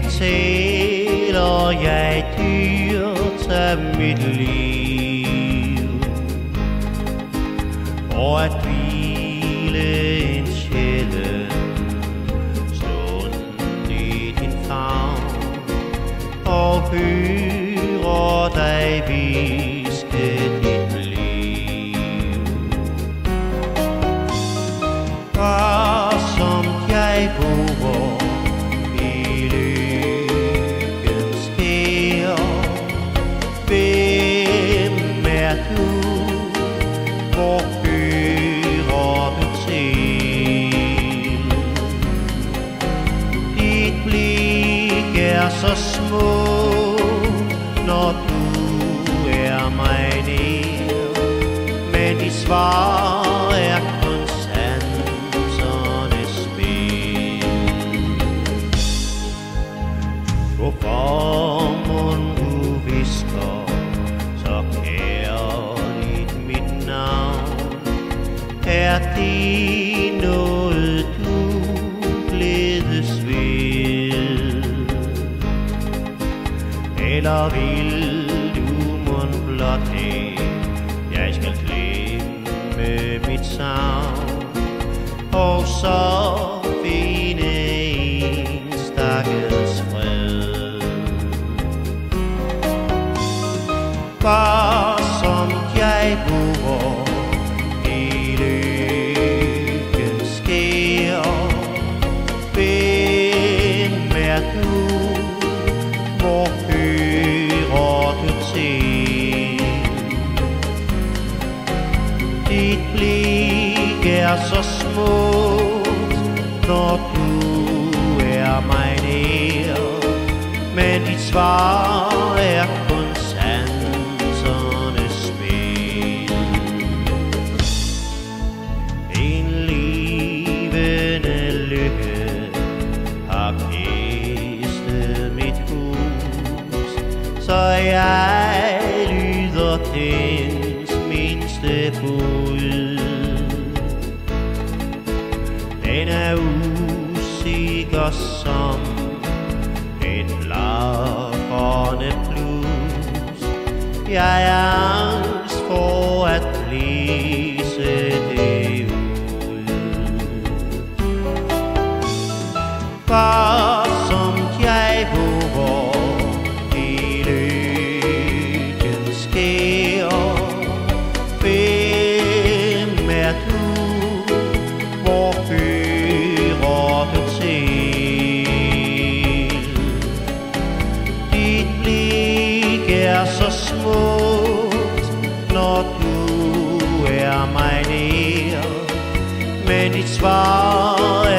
betaler jeg dyrt af mit liv. Og at hvile en sjælen stund i din favn Og høre dig viske blik er Eller vil du mund blot have, jeg skal glemme mit savn, og så finde en stakkels fred. Bare som jeg bor i lykkens skær. Hvem er? Hvor er så smukt, når du er mig nær. Men dit svar er kun sansernes spil. En levende lykke har kæstet mit hus, så jeg Den er usikker som en flagrende plus. Jeg er er så smukt, når du er mig nær. Men dit svar